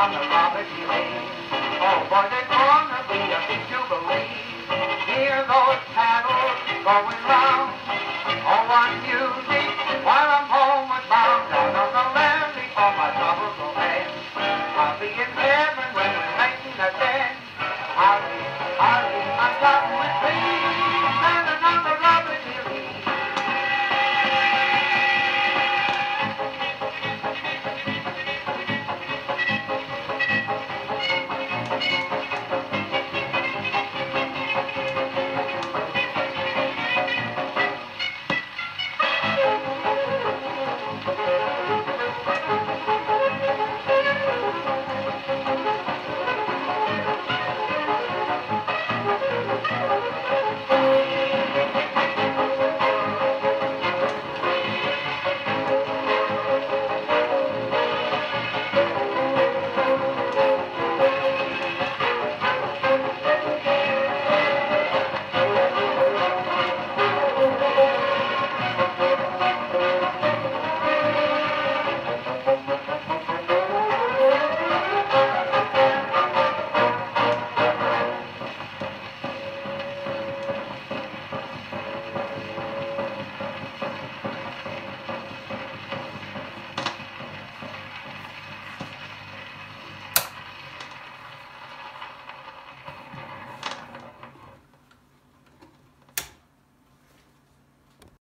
down the poverty lane. Oh, boy, there's gonna be a big jubilee. Hear those paddles going round.